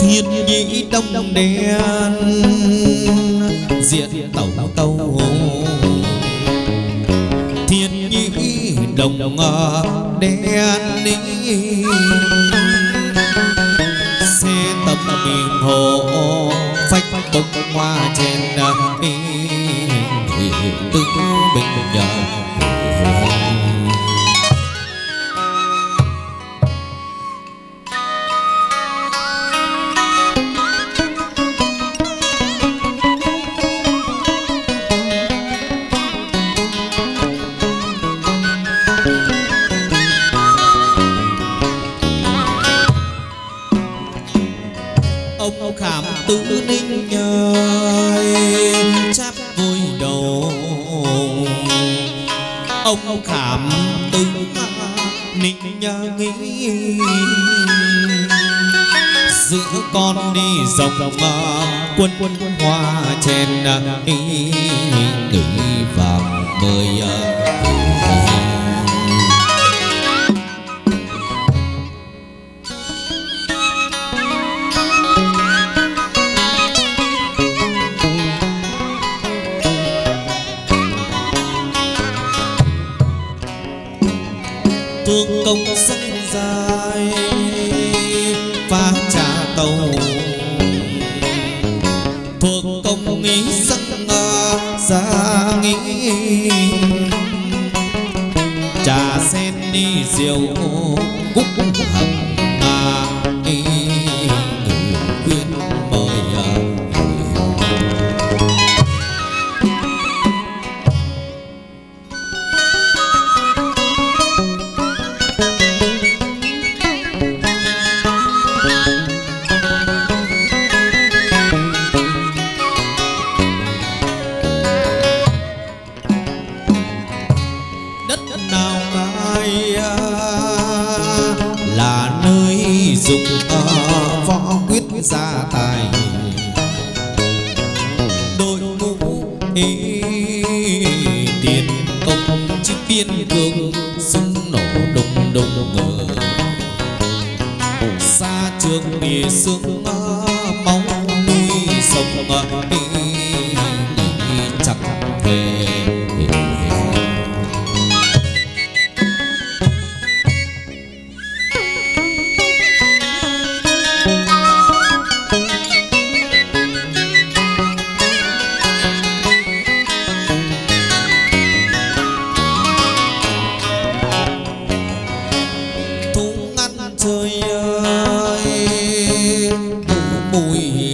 thiên nhĩ đông đen diện tàu tẩu tâu đồng đen đi xe tập miền hồ phách bực hoa trên đời.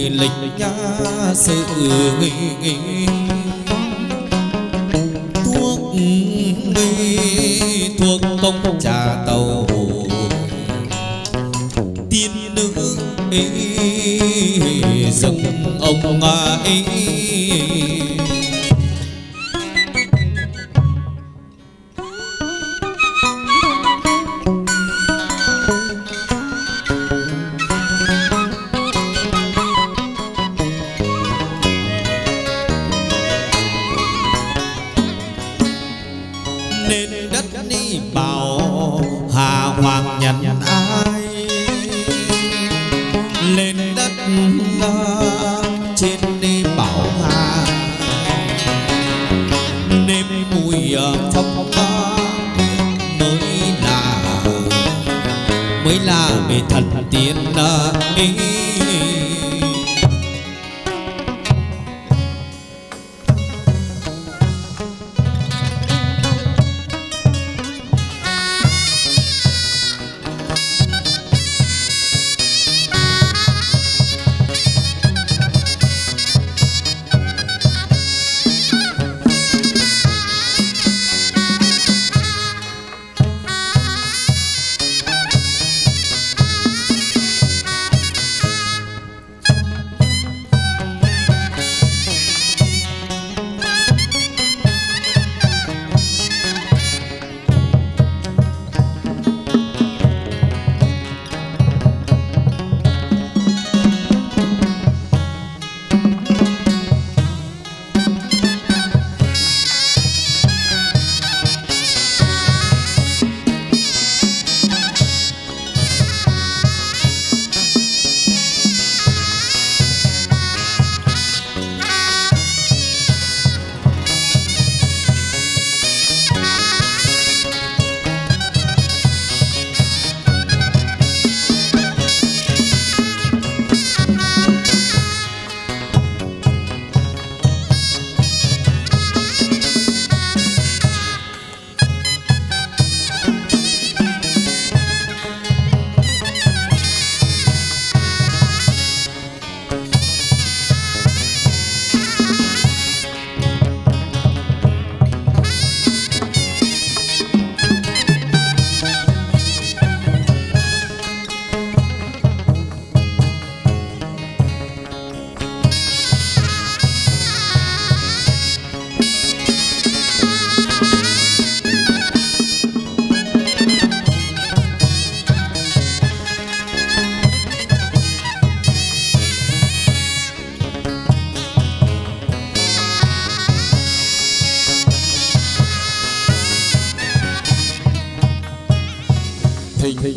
lịch nha sự nghỉ nghỉ. Thuốc nghi thuốc công trà tàu tiên nữ ấy dòng ông ấy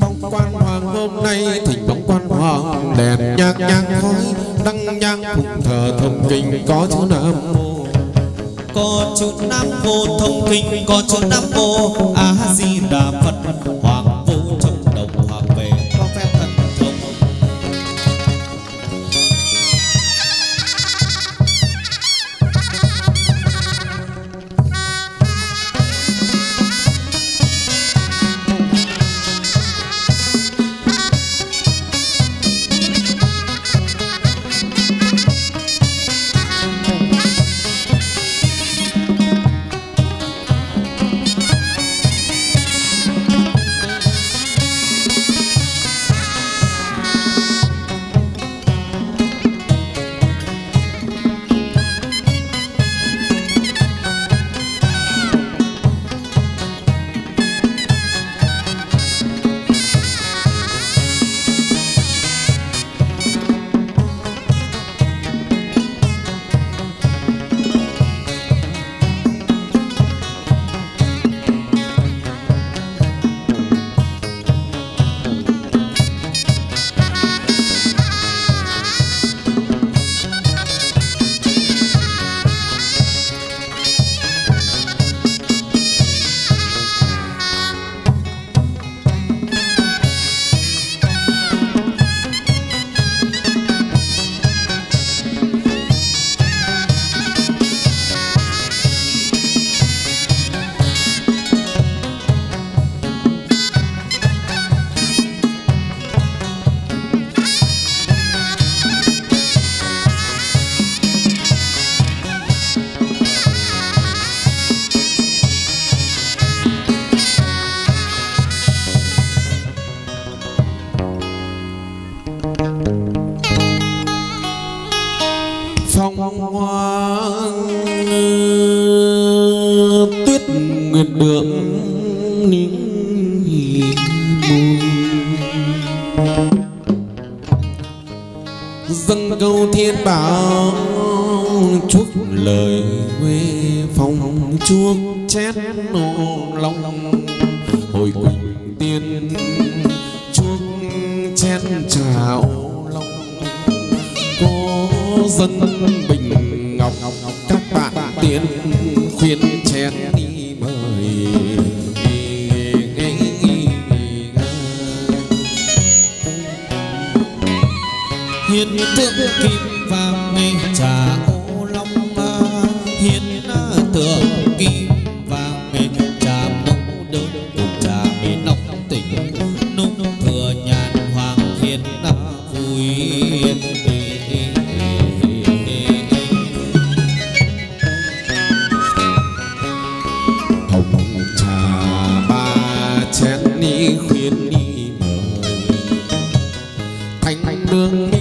bóng quan hoàng hôm nay thịnh bóng quan hoàng đèn nhạc nhạc khói đăng nhang cùng thờ thông kinh có chữ nam mô. Có chữ nam mô, thông kinh có chữ nam mô. A di đà phật. đường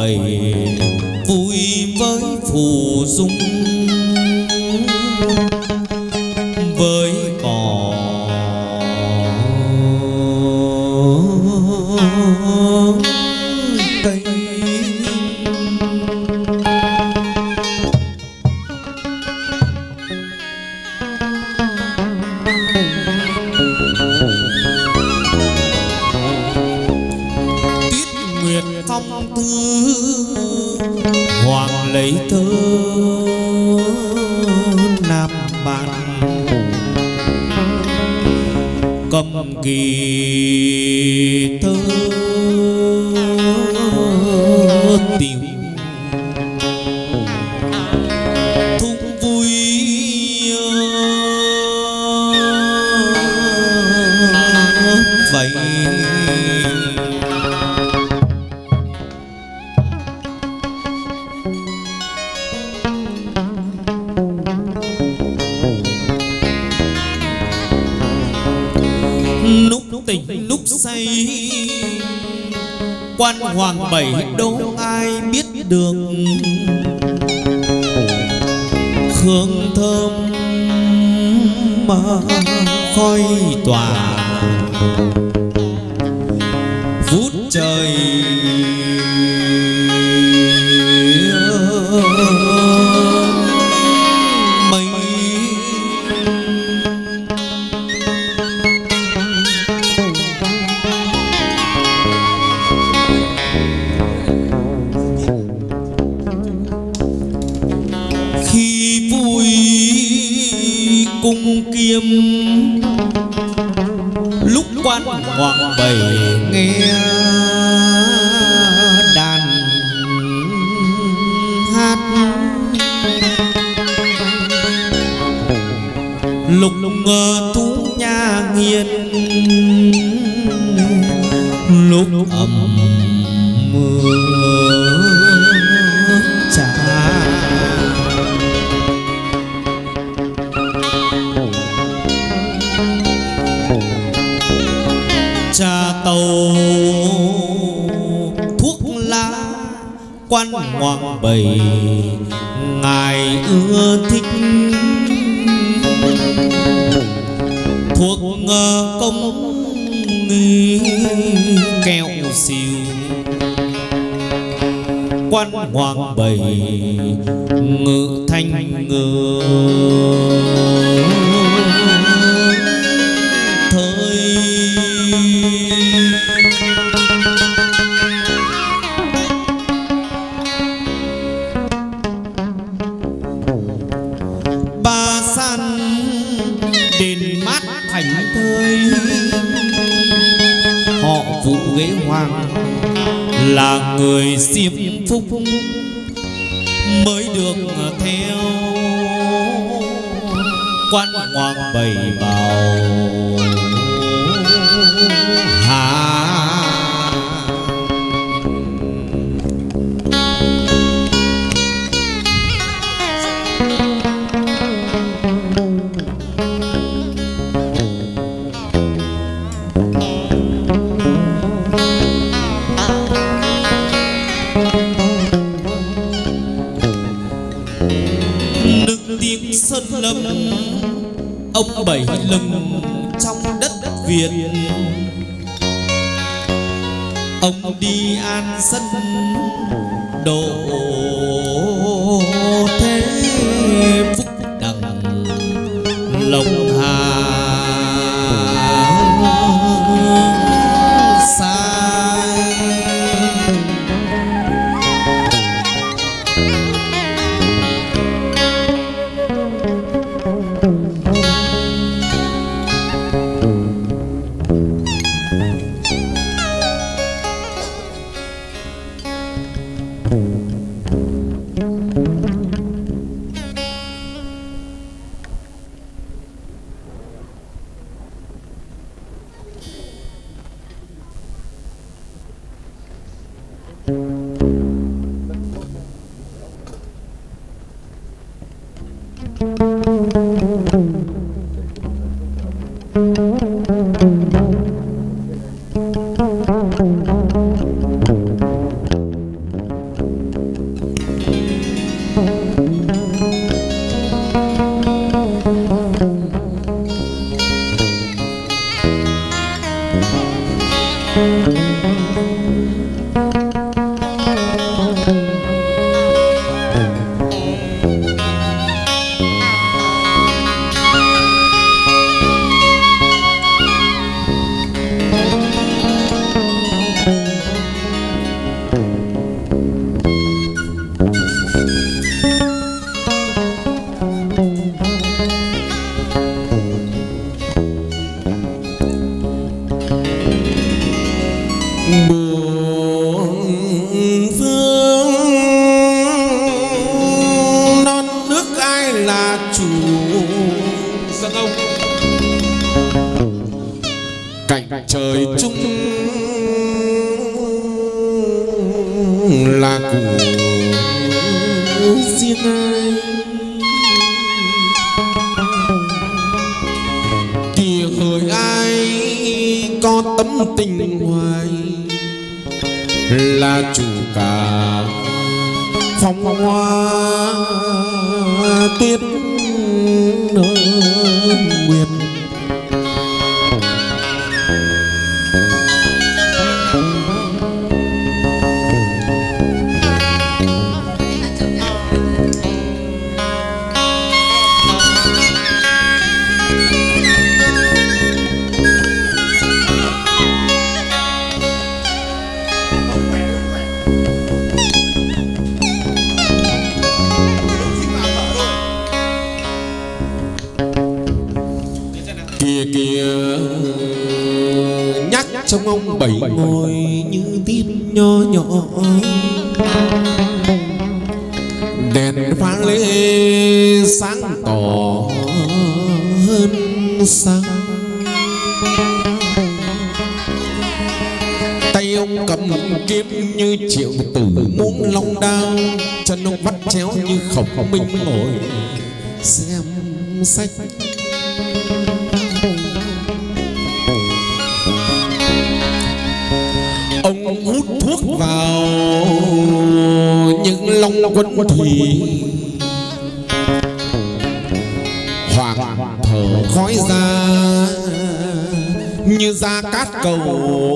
bày. Vui với phù dung thành thơi. Họ phụ ghế hoàng là người diêm phúc mới được theo quan hoàng bày bào ông bảy lừng trong đất việt. Ông đi an sân độ sách. Ông hút thuốc vào những long quân thủy hoàng thở khói ra như ra cát cầu.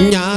Yeah.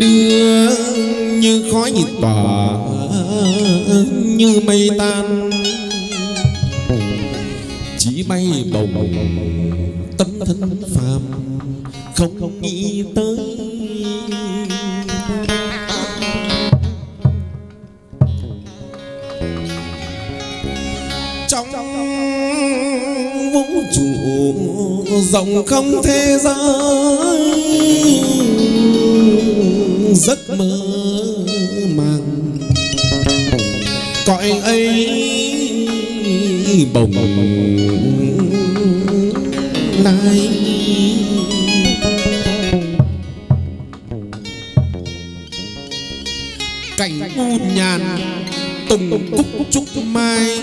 đưa như khói nhịp tỏa, như mây tan. Chỉ bay bồng tâm thân phàm không nghĩ tới. Trong vũ trụ rộng không thế giới giấc mơ màng. Cõi ấy bồng lai. Cảnh u nhàn tùng cúc trúc mai.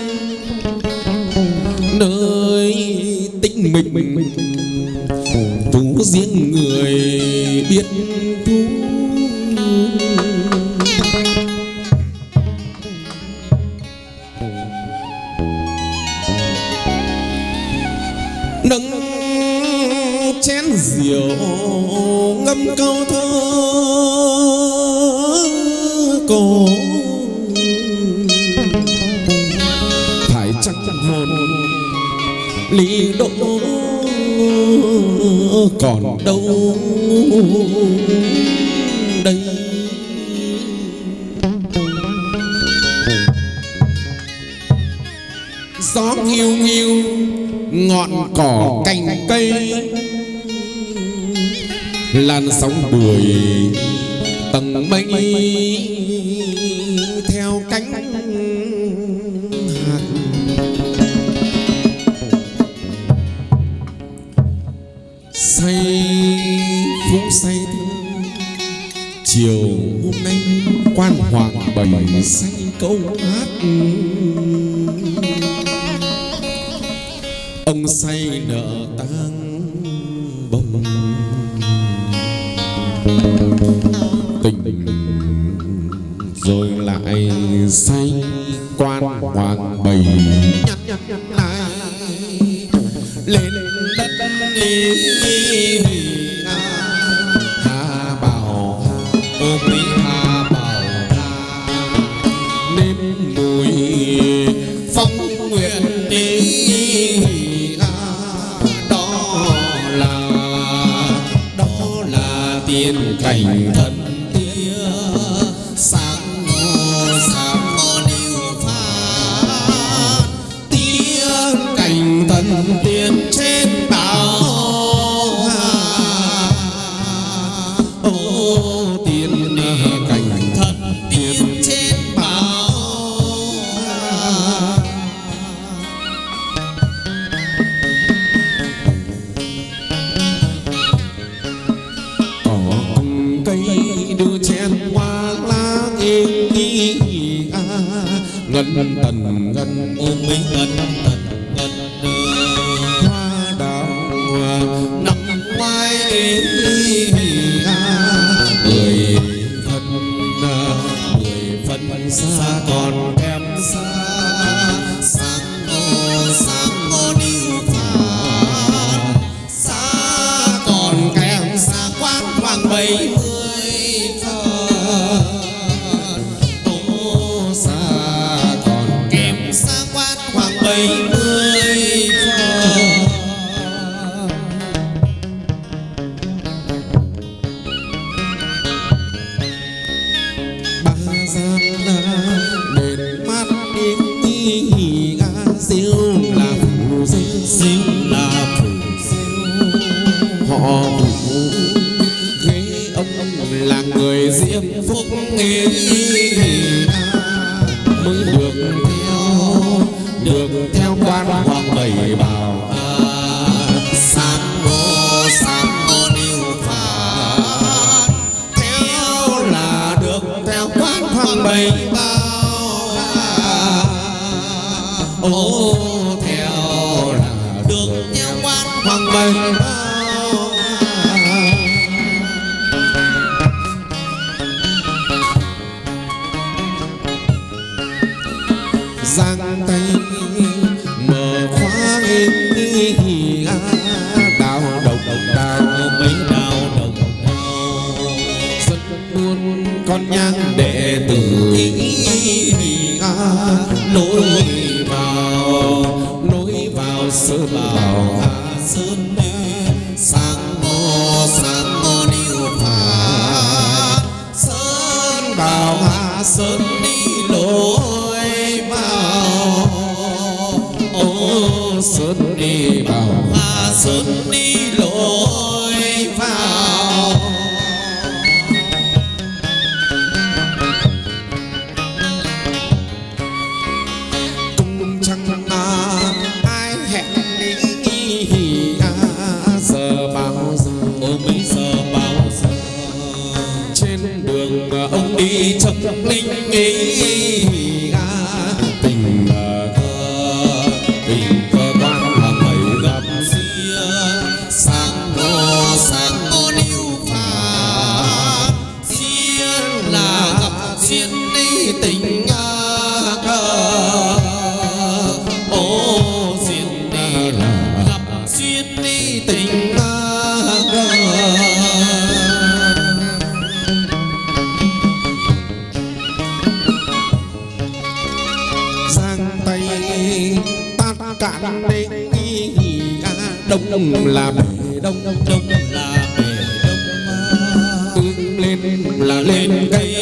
Nơi tĩnh mình tú riêng người biết ngân tần ngân ôm mấy ngân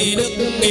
ദീനത്തിന്റെ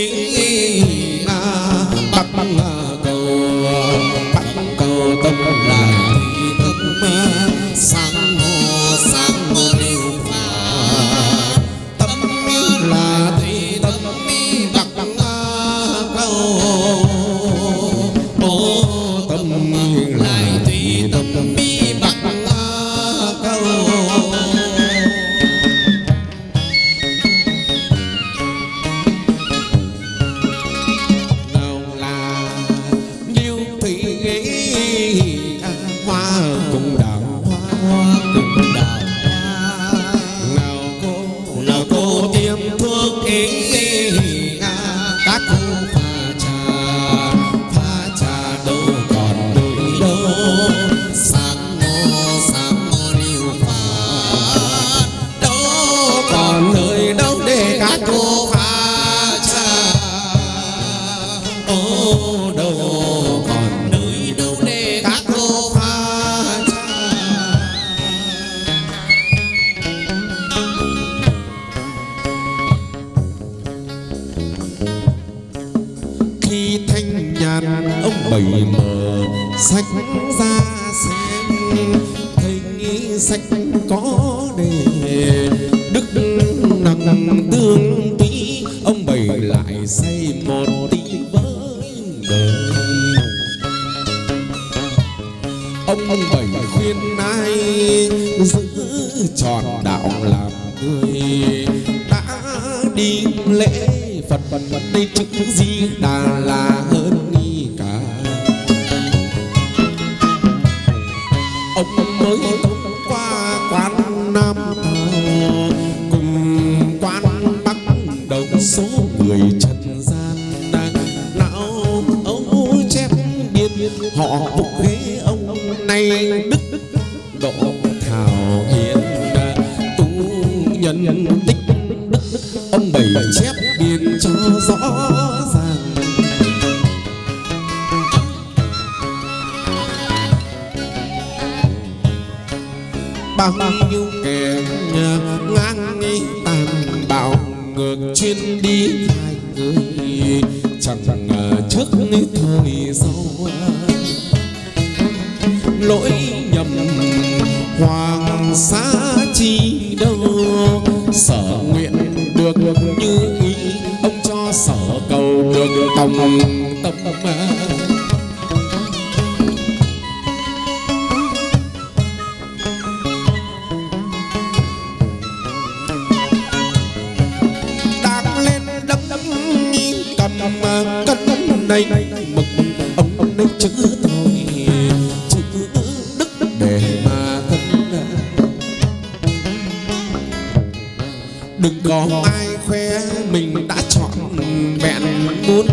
bẹn bốn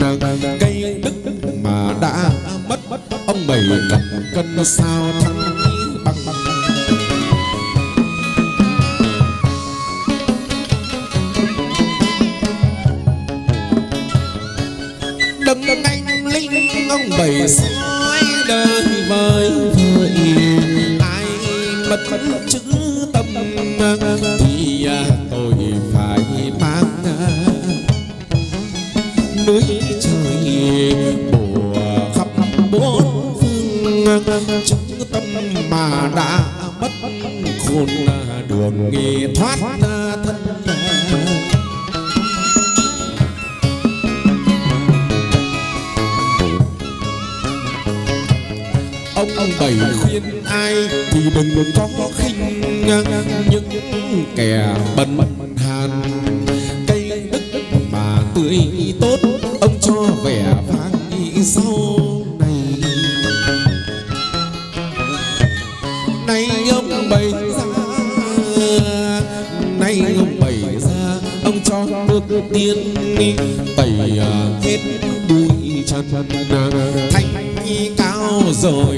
phần cây đức mà đã mất, ông bảy cân sao thắng bằng. Đấng anh linh, ông bảy soi đời vơi vợi ai mất chữ núi trời mùa khắp bốn phương. Trong tâm mà đã mất khôn, đường nghề thoát thân. Ông ông bảy khuyên ai thì đừng có khinh. Những kẻ bần tiên tẩy à, hết bụi chân thanh cao rồi.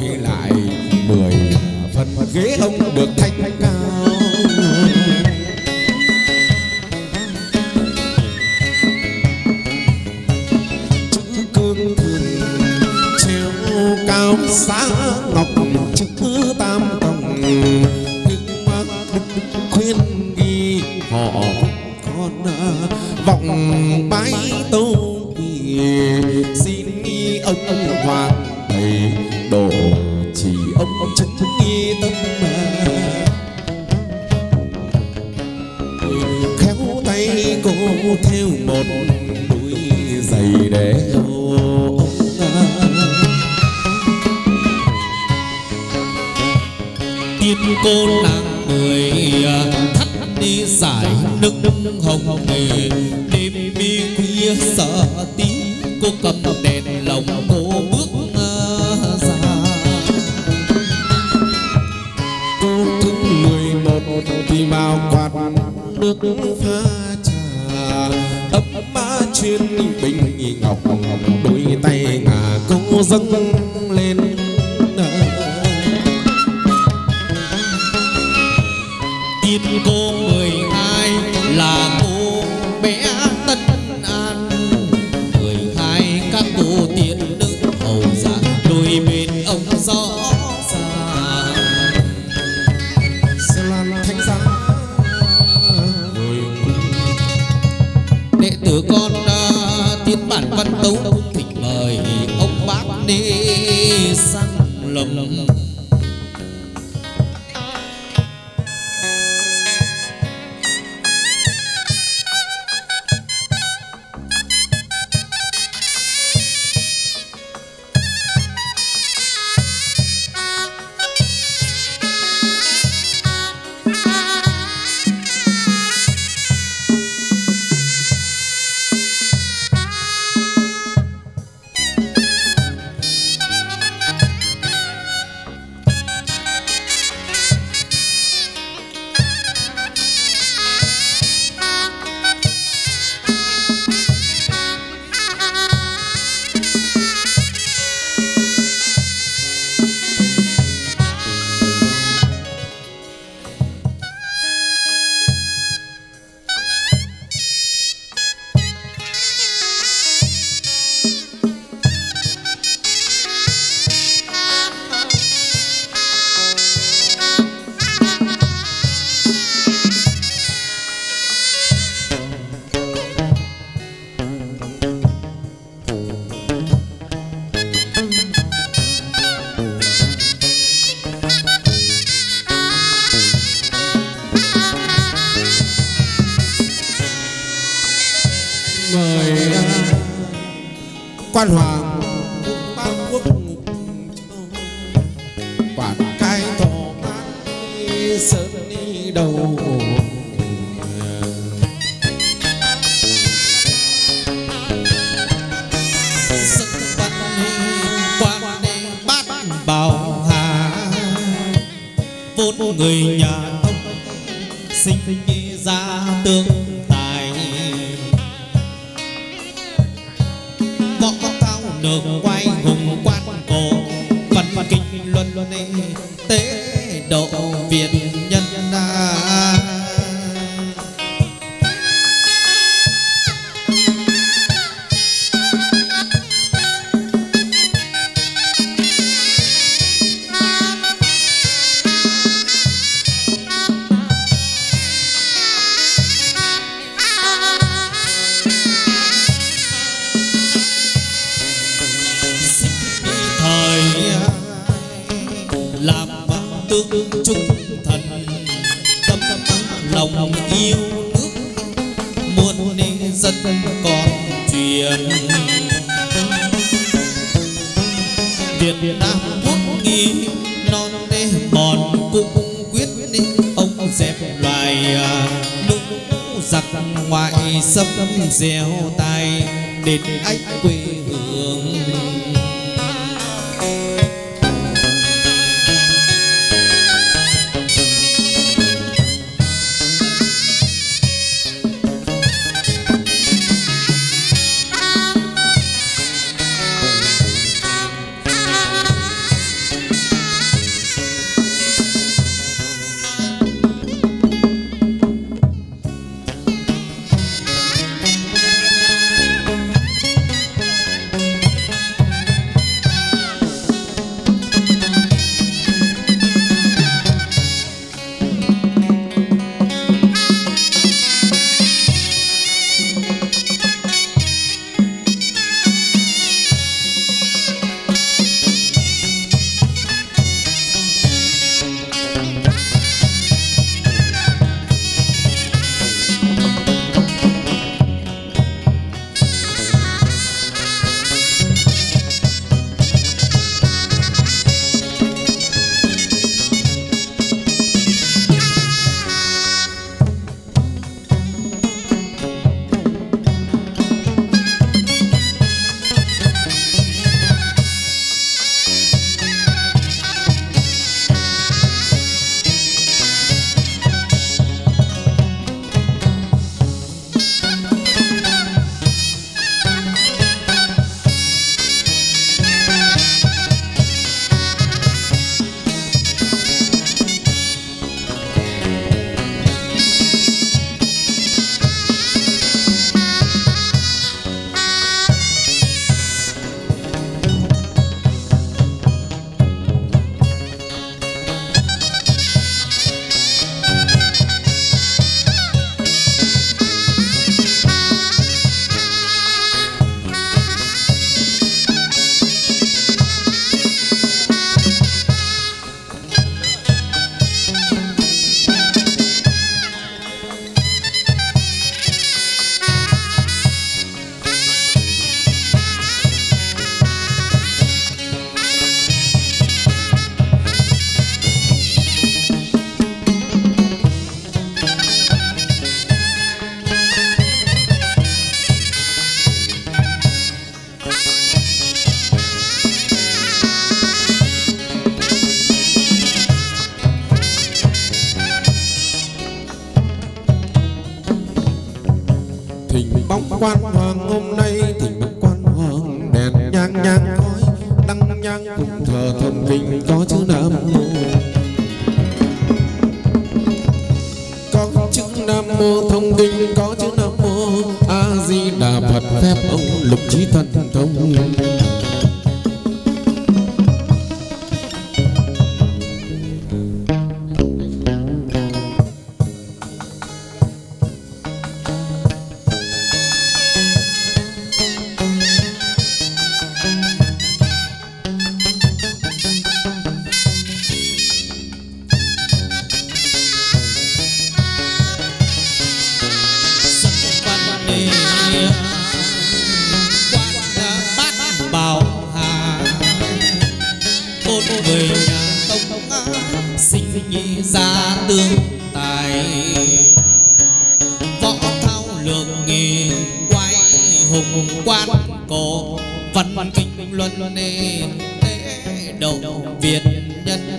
Cổ văn kinh luân nên thế đầu việt nhân.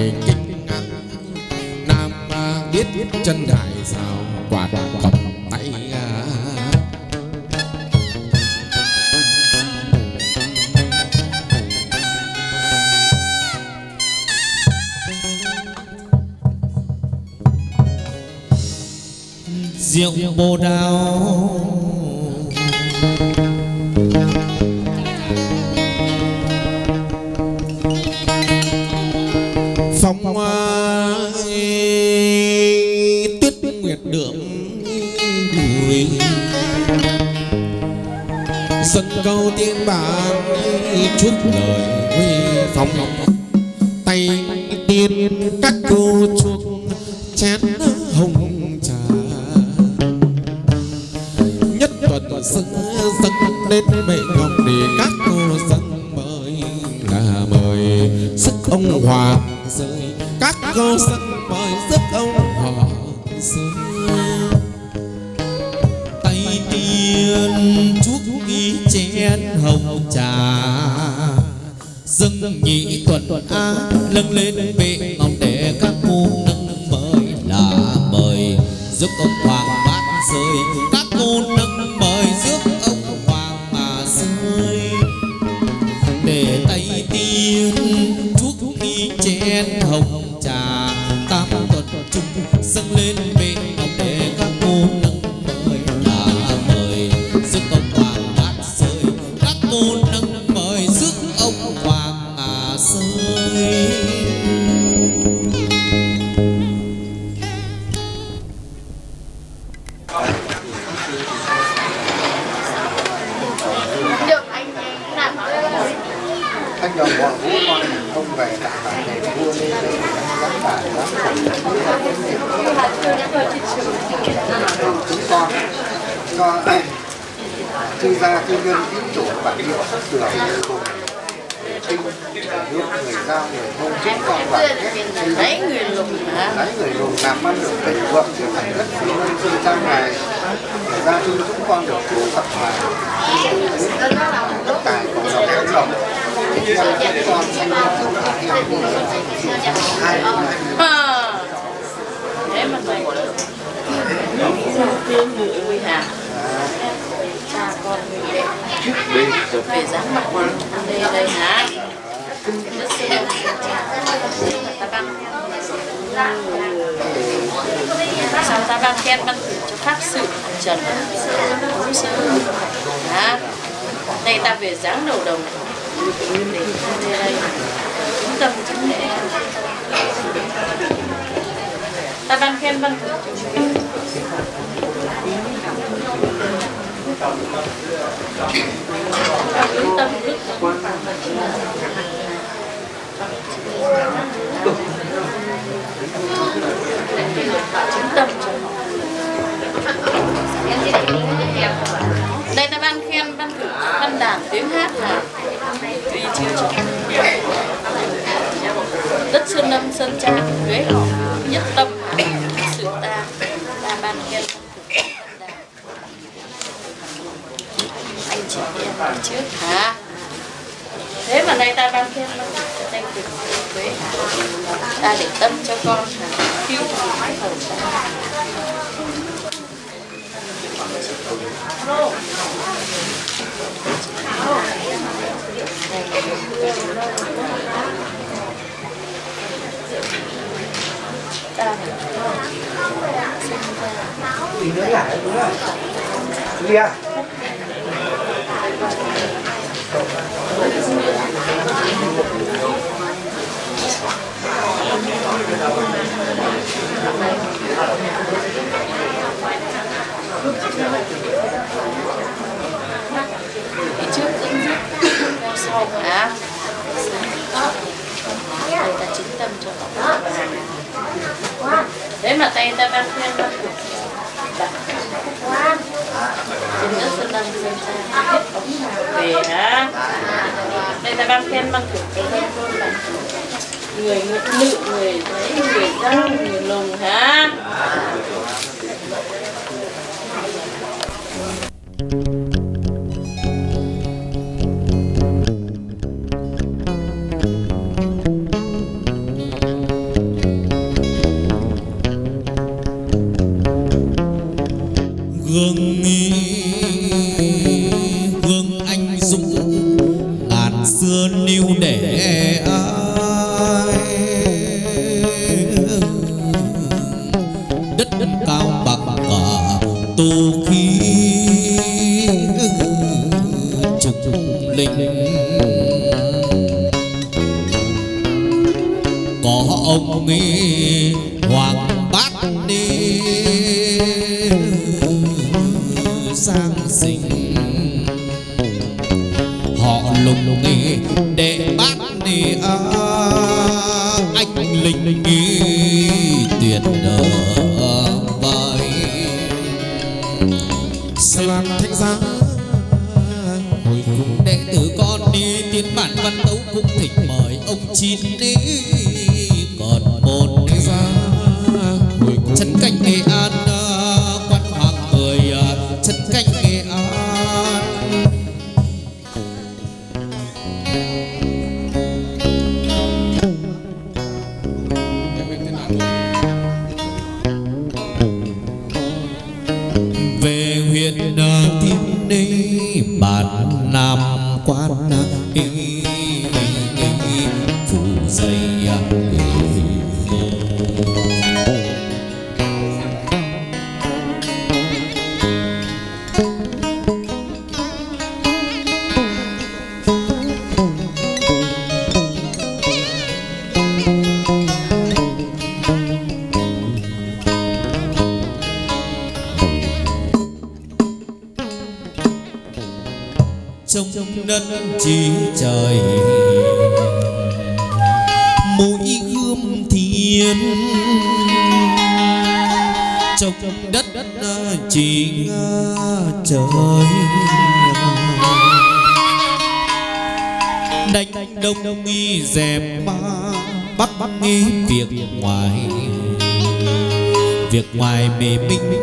mê kích nam biết biết chân đại sao quạt cọc tay rượu bồ đào chút lời. ta để tâm cho con là thiếu thời gian Tí nữa nhả đúng rồi Đi à Thank you trước tính rất sau à người ta chính tâm cho họ đấy mà tay ta đang khuyên đó chính nước xuân tâm xem ra về hả đây ta đang khen bằng thủ cái luôn là người nữ người người dân người lùng hả mê minh.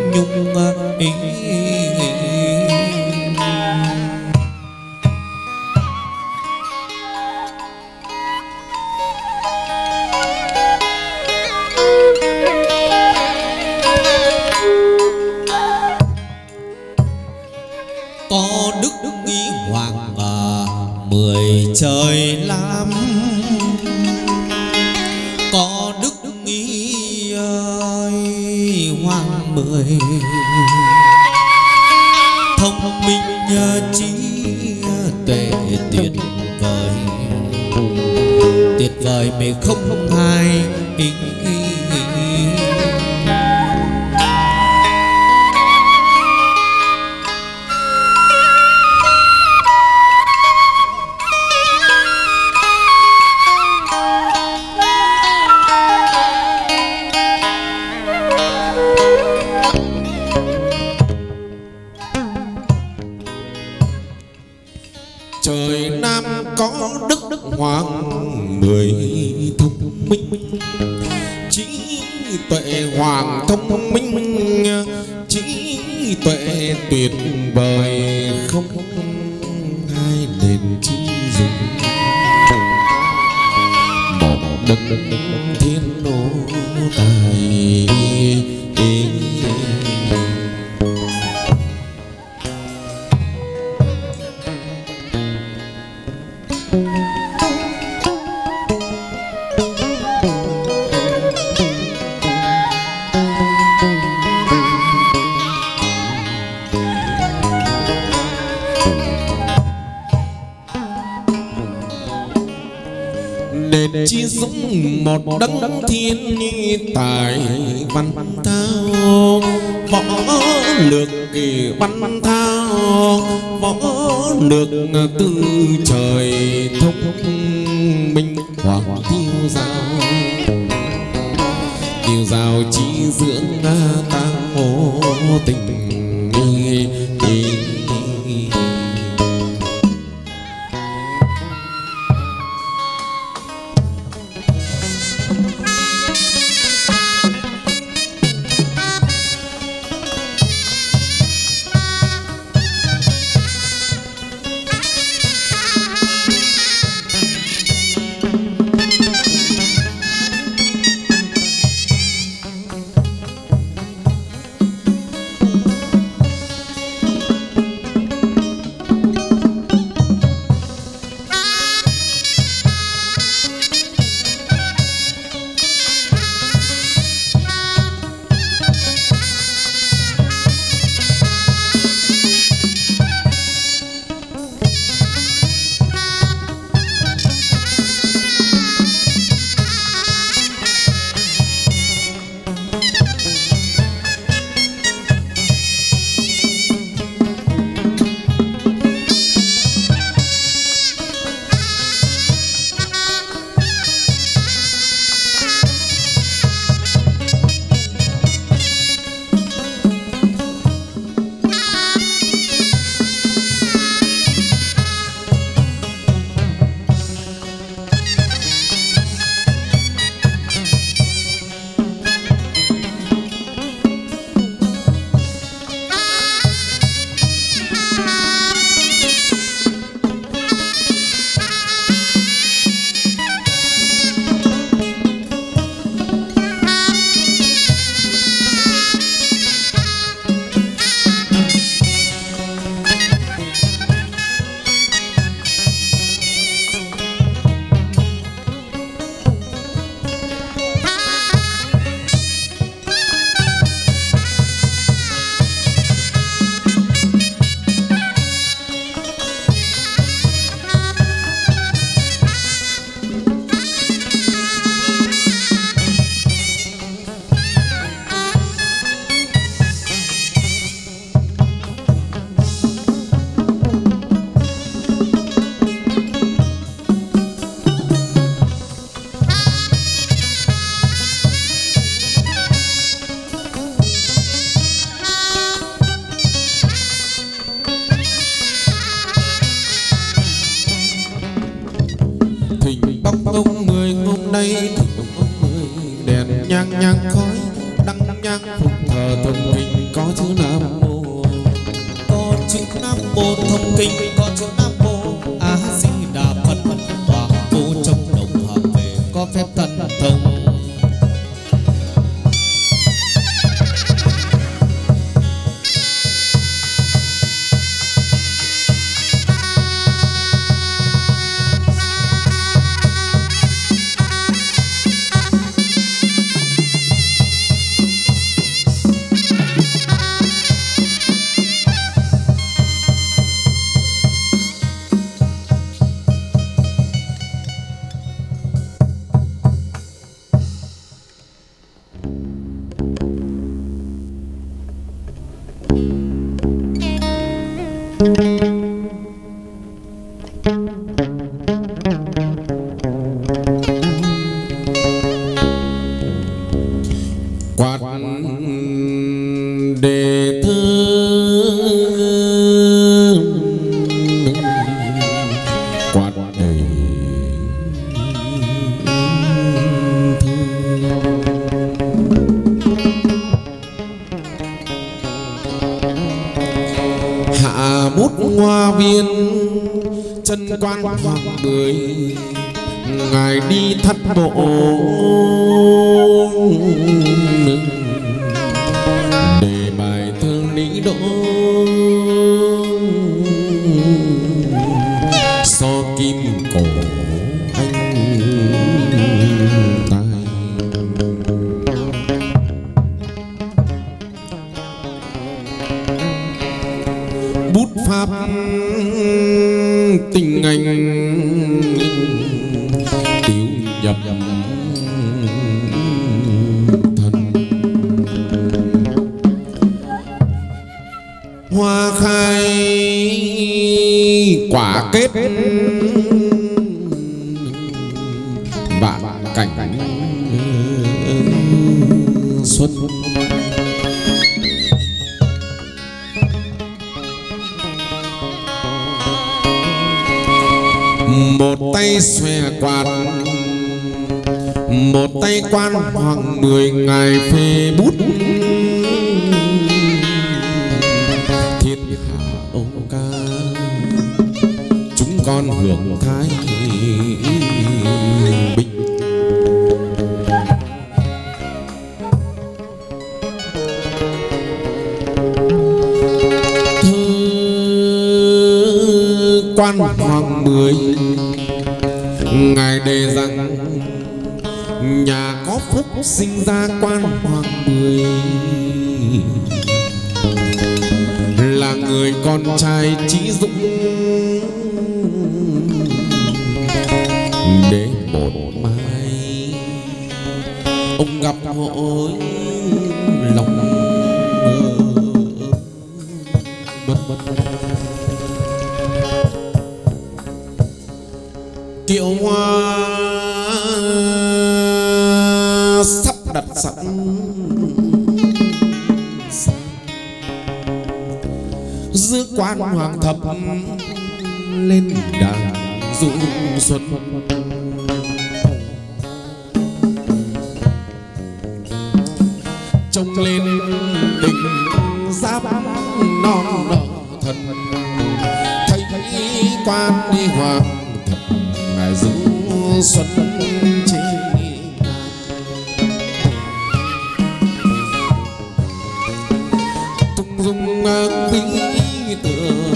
Dung ngang bí tường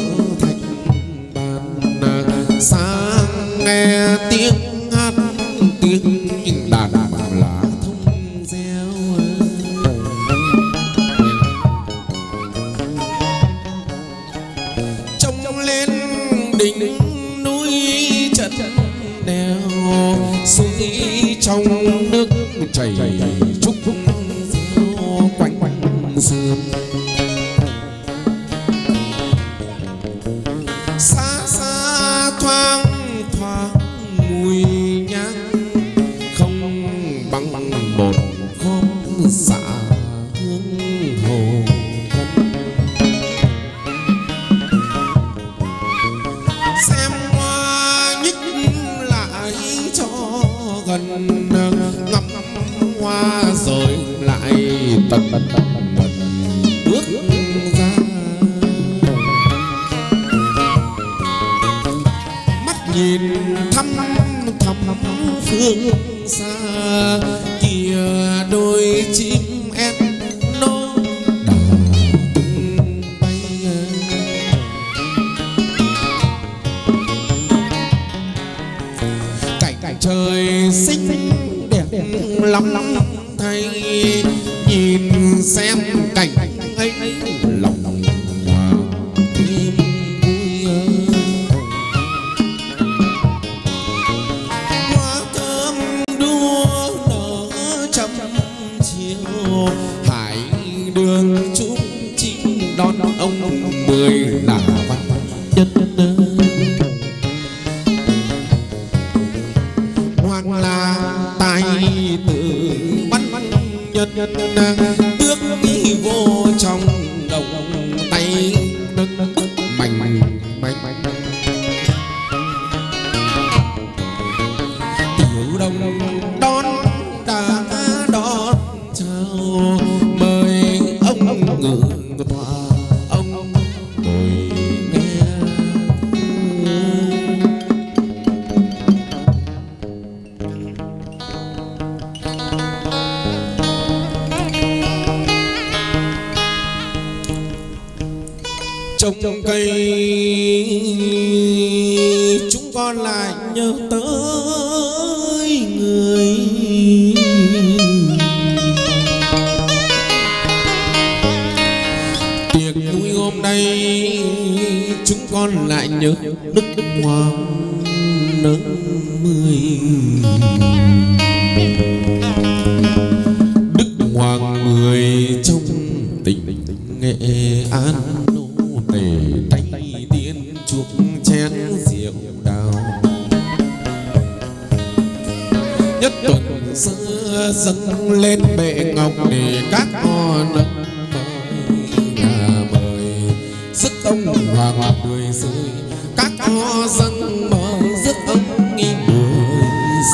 công hòa hoạt người rơi. Các co dân mơ giấc ông nghi người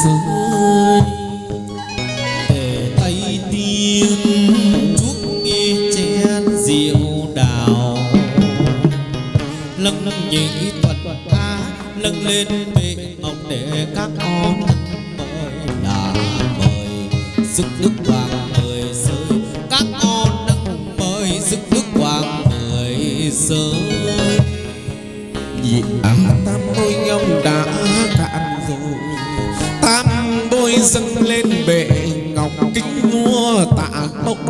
rơi. Để tay tiên thuốc nghi chén rượu đào. Lâng nhĩ thuật ta lâng lên bệ mộng để các con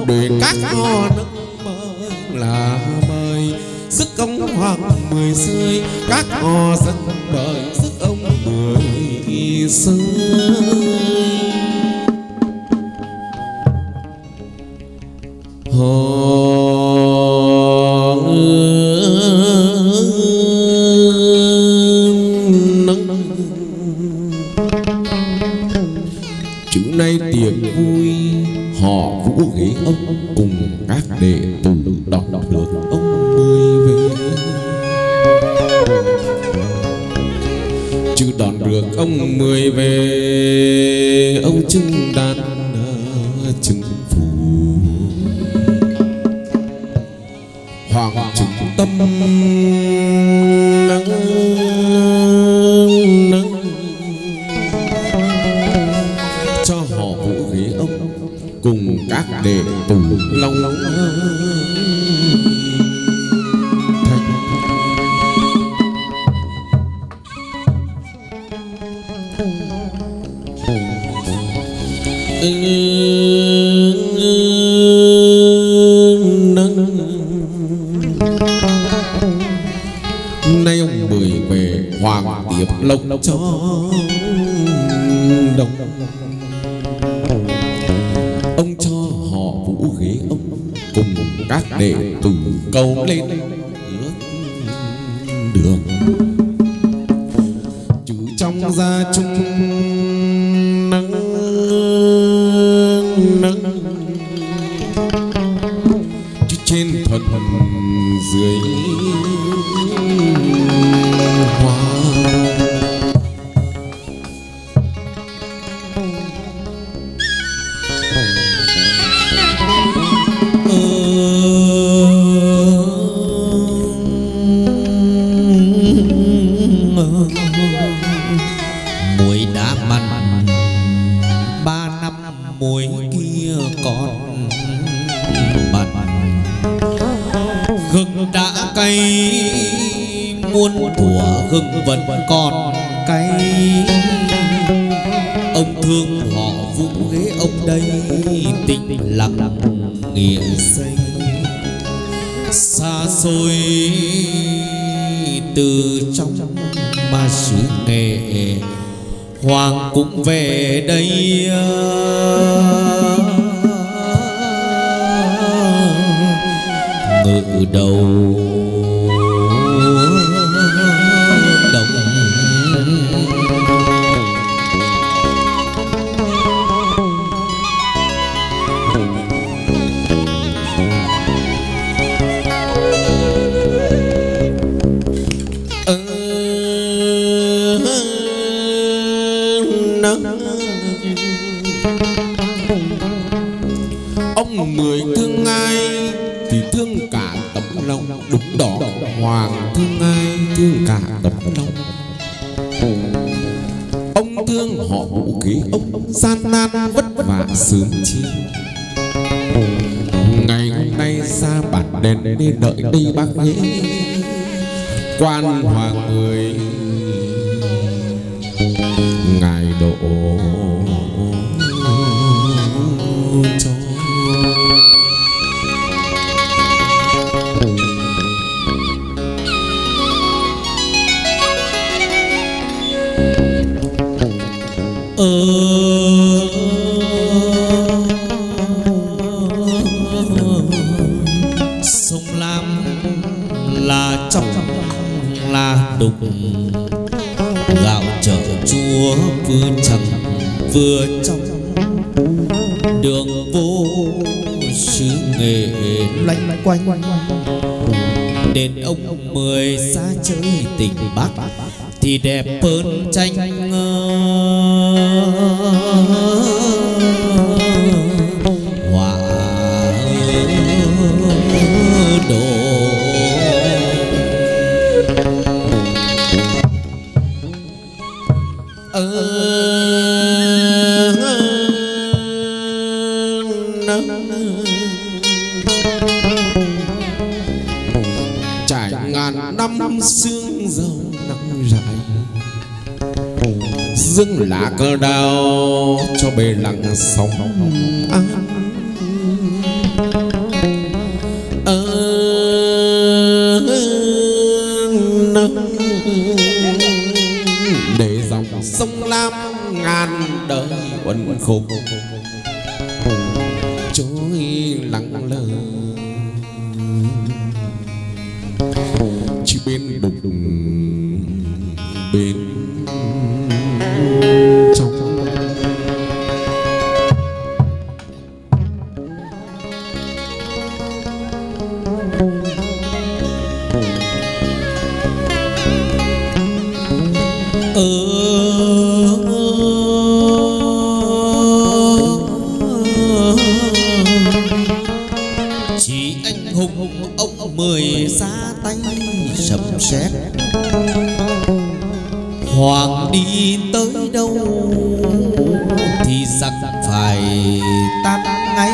biển các ngò nước bơi là bơi sức công hoàng mười xươi các ngò dân bơi sức ông mười xươi xa xôi từ trong ba xứ nghề hoàng cũng về đây. Ngự đầu nan vất vả. sớm chi. Ngày hôm nay ra bản đèn đi đợi đi bác nhé quan hòa người quanh. Đến ông mười xa chơi tỉnh Bắc Thì đẹp hơn tranh ngơ. anh hùng, ông mười xa tay sầm sét. Hoàng đi tới đâu thì giặc phải tan ngay.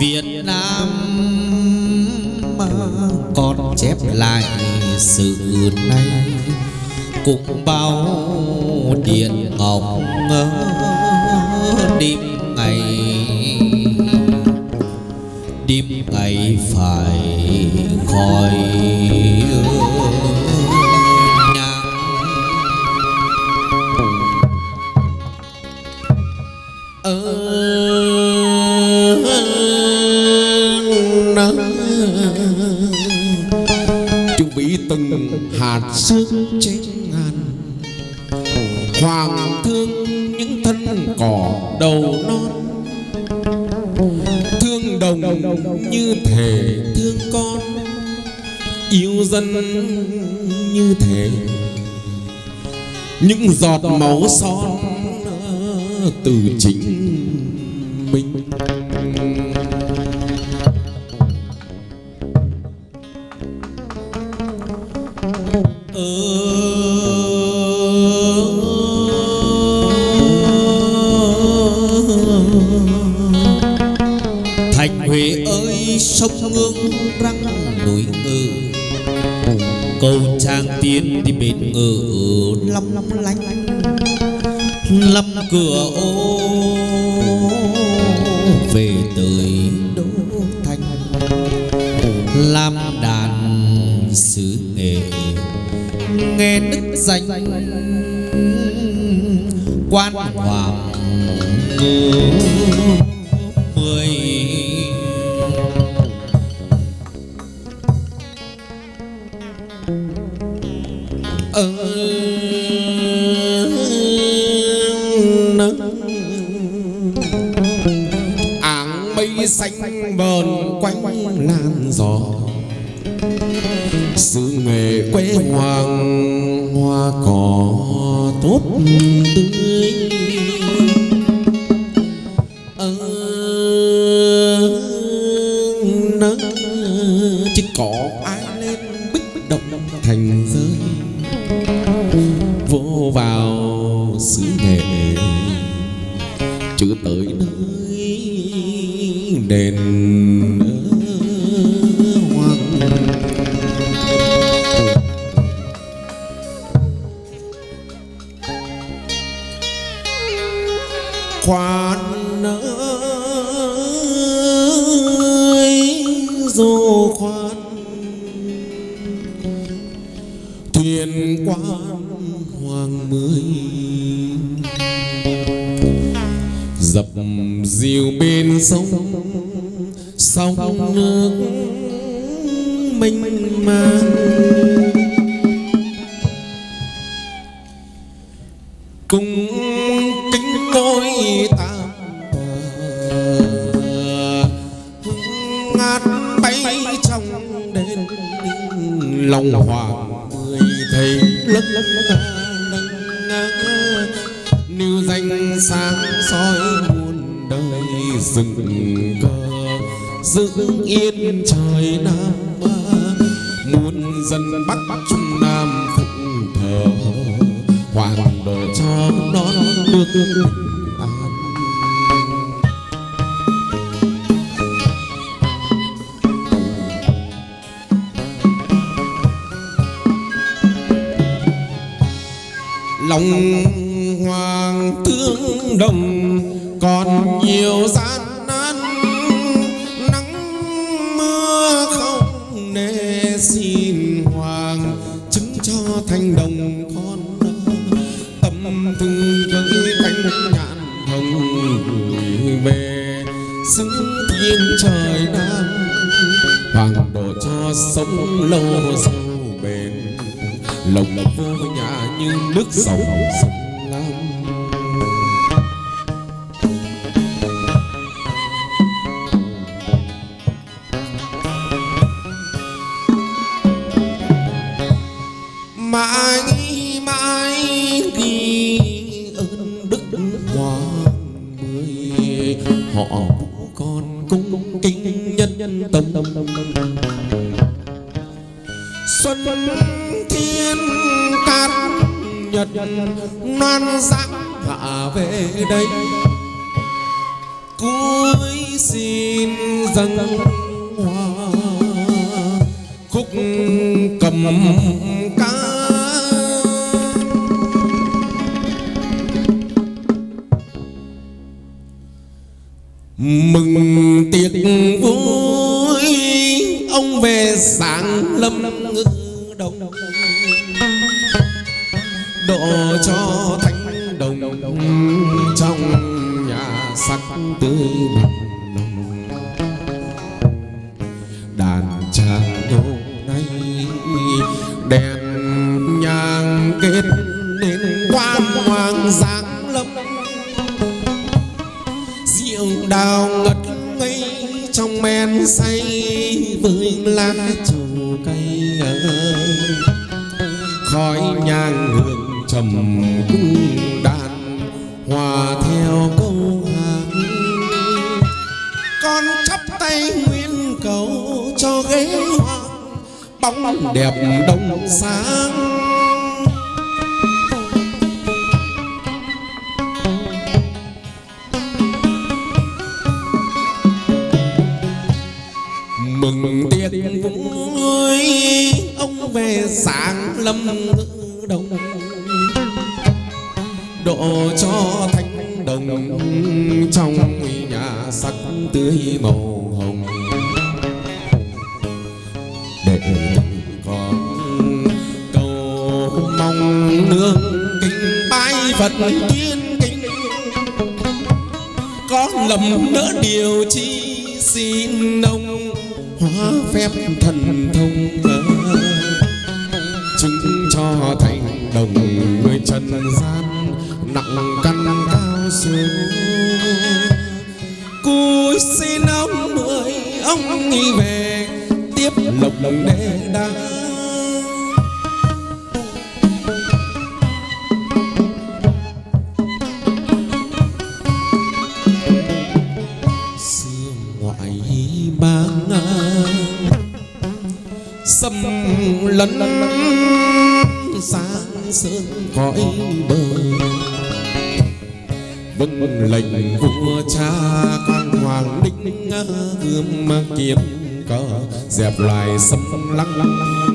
Việt nam còn chép lại sự này, cũng bao điện ngọc ngơ hỏi chuẩn bị từng hạt xương cháy ngàn. Hoàng thương những thân cỏ đầu non. Thương đồng như thể yêu dân như thế. Những giọt máu son từ chính mình. Nước mênh mang cùng kính ngôi tam ngát bay trong đêm lòng hòa. Dựng yên trời nam muôn dân bắc bắc tiệc tiệc ơi ông về sáng lâm đồng, độ cho thanh đồng trong nhà sắc tươi màu hồng. Để con cầu mong nương kính bái phật tiên kính, có lầm nỡ điều chi xin ông hóa phép thần thông chứng cho thành đồng người trần gian, nặng căn cao xuống cúi xin ông mười, ông nghĩ về, tiếp lộc lộc đa. đang lấn sáng sơn cõi bờ. Vâng lệnh vua cha con hoàng đinh gươm kiếm cờ, dẹp loài xâm lăng.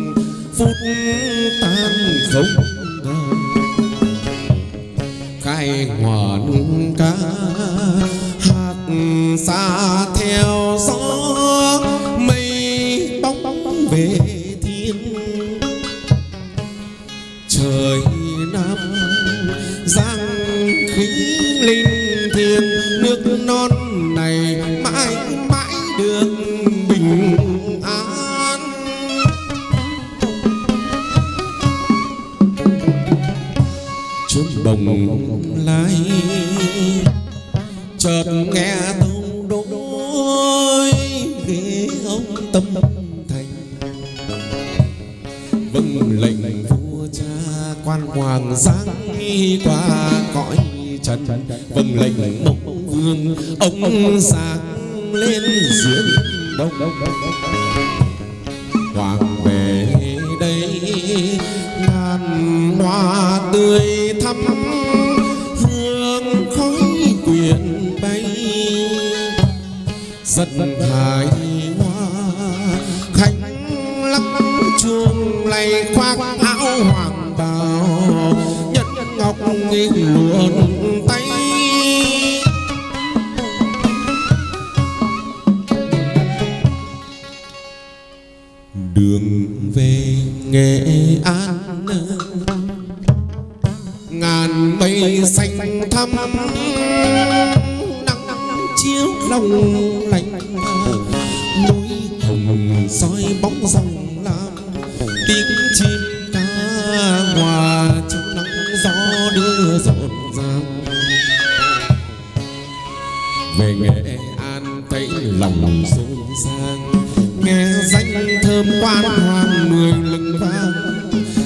đêm quan hoàng mười lưng vàng,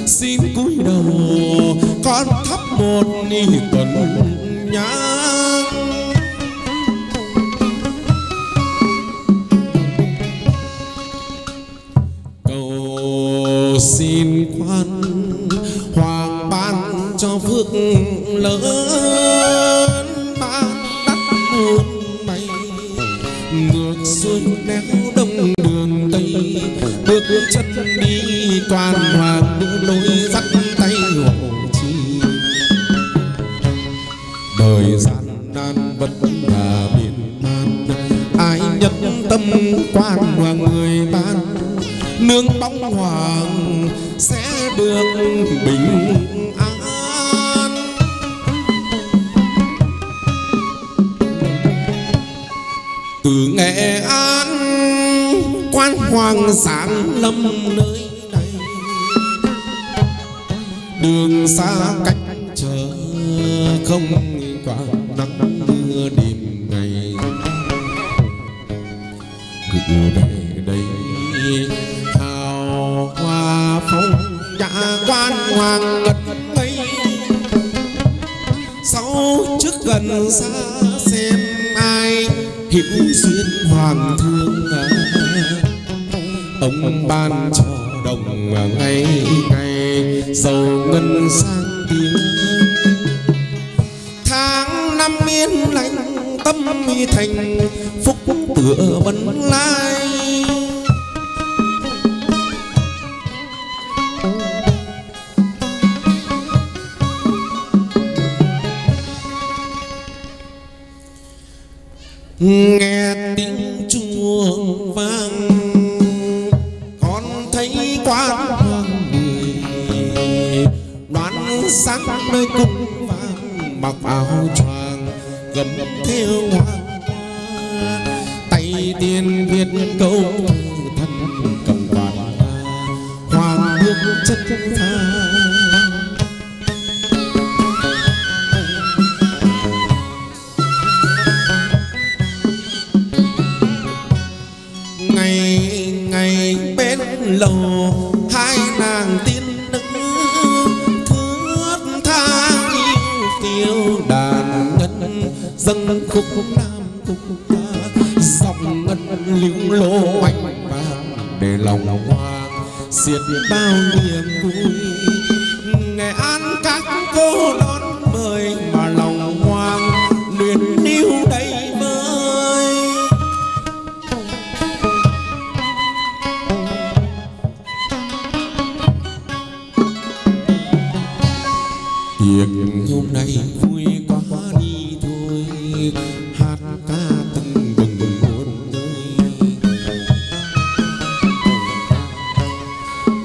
xin cúi đầu con thắp một ni tuần nhang.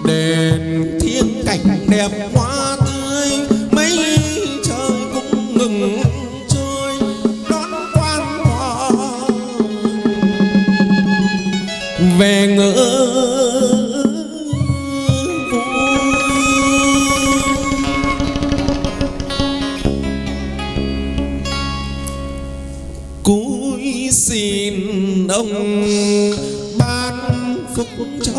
đền thiên cảnh đẹp hoa tươi, mấy trời cũng ngừng trôi, đón quan họ về ngỡ cúi xin ông ban phúc cho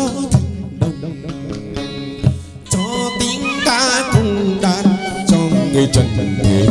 trần. Thế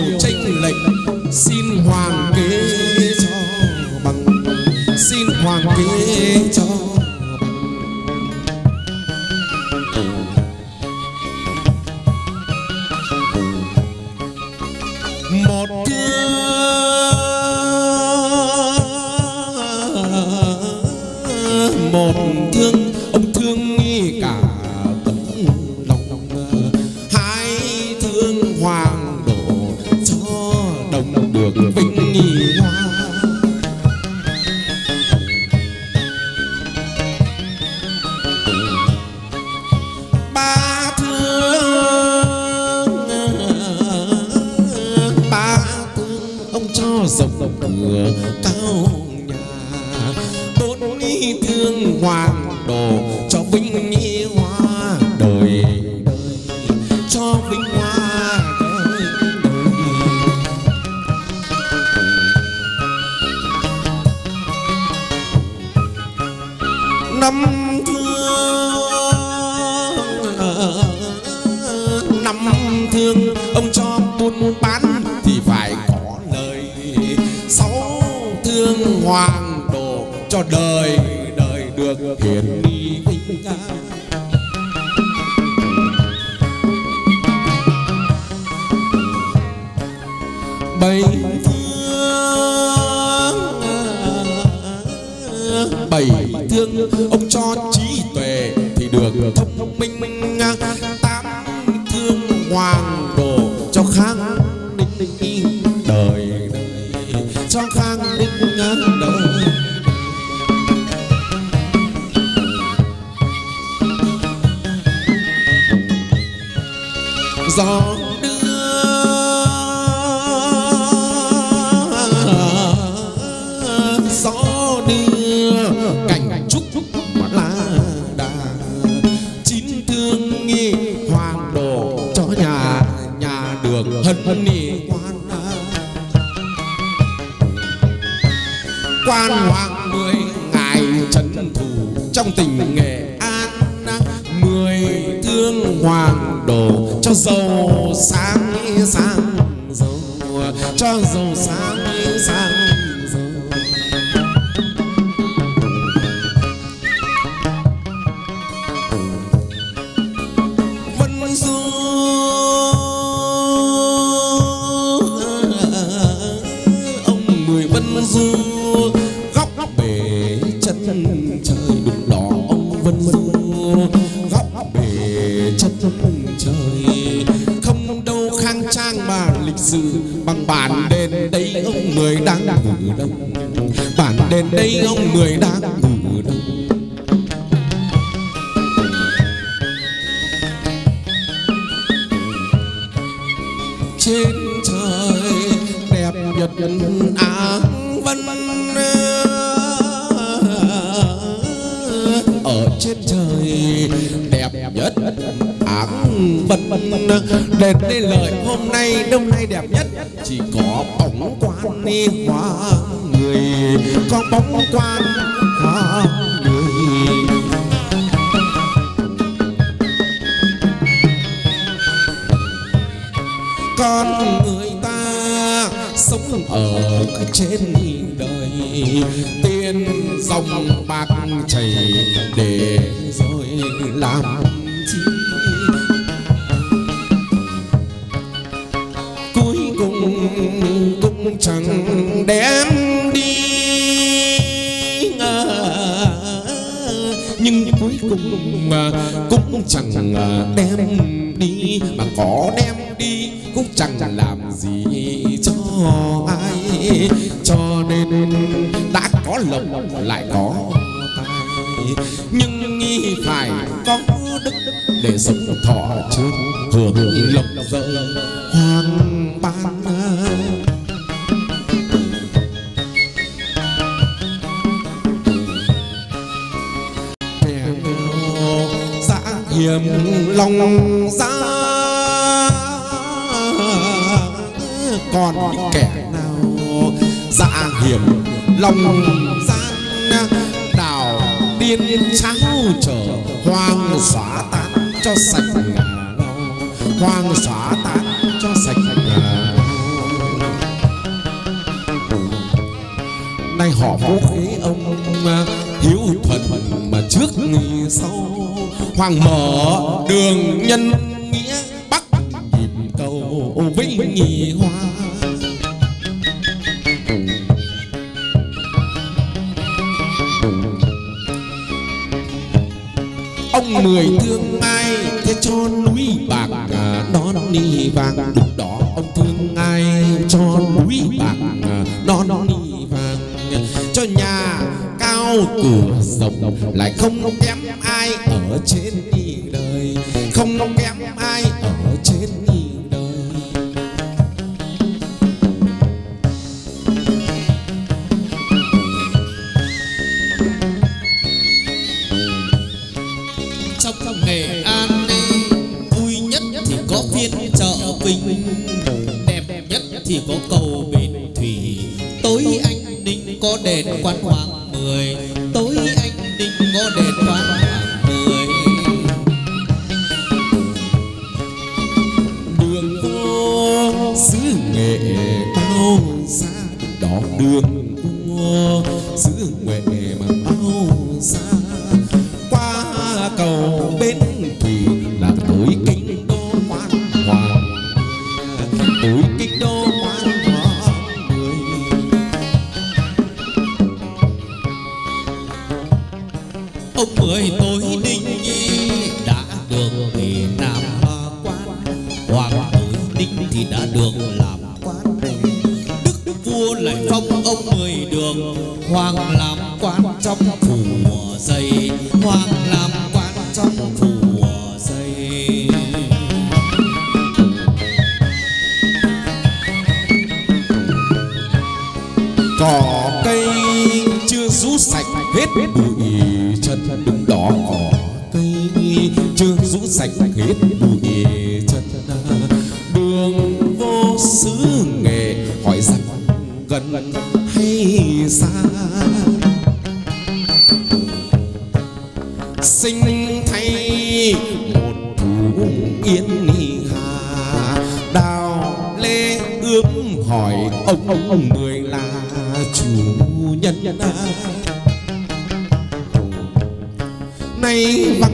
nhiều tranh lệch xin hoàng kế cho bằng xin hoàng kế cho dịch án văn ở trên trời đẹp nhất áng văn đến đây lời hôm nay, đông nay đẹp nhất. Chỉ có bóng quan ni hoa người, có bóng quan hoa người. Con sống ở trên đời. Tiền dòng bạc chảy để rồi làm chi? Cuối cùng cũng chẳng đem đi nhưng cuối cùng cũng chẳng à, đem đi. Mà có đem đi cũng chẳng là cho nên đã có lộc lại có tài nhưng nghi phải có đức để sống thọ trước, hưởng lộc rơi precious. ông mười tôi đinh nhi đã được về làm ba quan hoàng tôi đinh thì đã được làm quan đức vua lại phong ông mười đường. Hoàng làm quan trong phủ dày hoàng làm ông ông ông người là chủ nhân nay vắng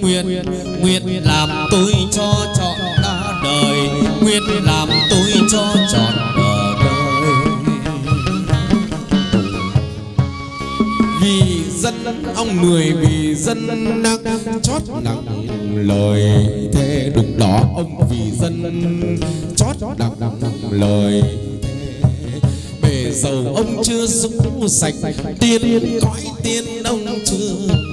nguyện nguyện làm tôi cho chọn đã đời. Nguyện làm tôi cho chọn đời. Vì dân ông người vì dân đang chót nặng lời thế đúng đó ông vì dân, chót nặng lời bề dầu ông chưa dũng sạch, tiên cõi tiên ông chưa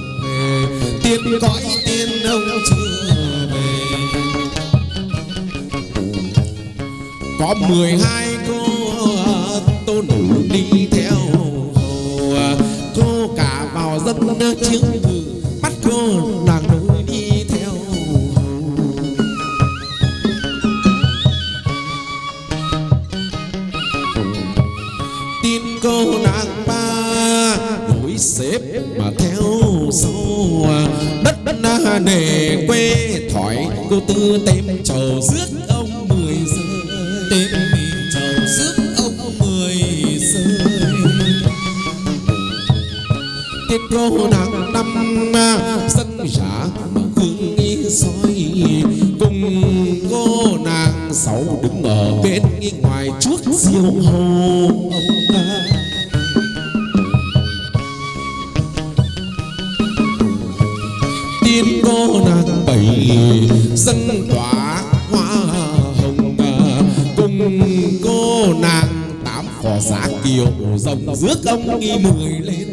tiên cõi tiên ông chưa về. Có mười hai cô tô nủ đi theo cô cả vào giấc chiếc ngự bắt cô để quê thoải cô tư tém chầu rước ông mười rơi tém chầu rước ông mười rơi tiết cô nàng năm à, dân giả hương nghi soi. Cùng cô nàng sáu đứng ở bên ngoài trước diêu hồ. rước ông nghi mười lên.